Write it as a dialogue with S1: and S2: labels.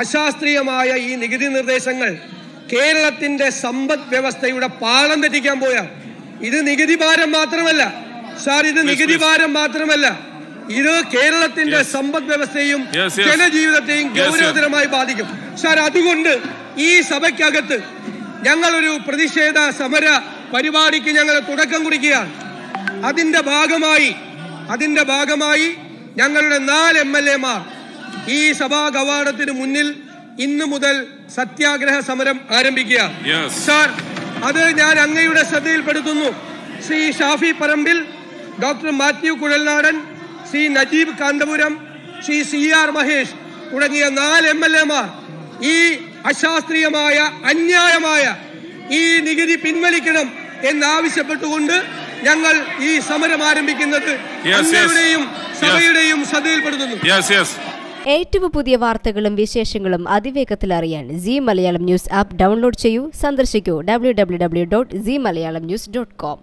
S1: അശാസ്ത്രീയമായ ഈ നികുതി നിർദ്ദേശങ്ങൾ കേരളത്തിന്റെ സമ്പദ് വ്യവസ്ഥയുടെ പാളം തെറ്റിക്കാൻ പോയാ. ഇത് നികുതി ഭാരം മാത്രമല്ല. സാർ ഇത് നികുതി ഭാരം മാത്രമല്ല. ഇത് കേരളത്തിന്റെ സമ്പദ് വ്യവസ്ഥയും. ജനജീവിതത്തെയും. ഗൗരവതരമായി ബാധിക്കും. സാർ അതുകൊണ്ട് ഈ സഭയ്ക്കകത്ത് ഞങ്ങളൊരു പ്രതിഷേധ സമര പരിപാടിക്ക് ഞങ്ങൾ തുടക്കം കുറിക്കുകയാണ്. അതിന്റെ ഭാഗമായി അതിന്റെ ഭാഗമായി ഞങ്ങളുടെ നാല് എം എൽ എമാർ ഈ സഭാ കവാടത്തിന് മുന്നിൽ ഇന്നു മുതൽ സത്യാഗ്രഹ സമരം ആരംഭിക്കുക. സാർ അത് ഞാൻ അങ്ങയുടെ ശ്രദ്ധയിൽപ്പെടുത്തുന്നു. Shri Shafi Parambil doctor Mathew Kuzhalnadan Shri Najeeb Kanthapuram Shri C R Mahesh തുടങ്ങിയ നാല് എം എൽ എമാർ ഈ അശാസ്ത്രീയമായ അന്യായമായ ഈ നികുതി പിൻവലിക്കണം എന്നാവശ്യപ്പെട്ടുകൊണ്ട് ഞങ്ങൾ ഈ സമരം ആരംഭിക്കുന്നത്. അങ്ങയുടെയും സഭയുടെയും ശ്രദ്ധയിൽപ്പെടുത്തുന്നു.
S2: ഏറ്റവും പുതിയ വാർത്തകളും വിശേഷങ്ങളും അതിവേഗത്തിൽ അറിയാൻ Zee Malayalam news app download ചെയ്യൂ സന്ദർശിക്കൂ W W W dot Zee Malayalam news dot com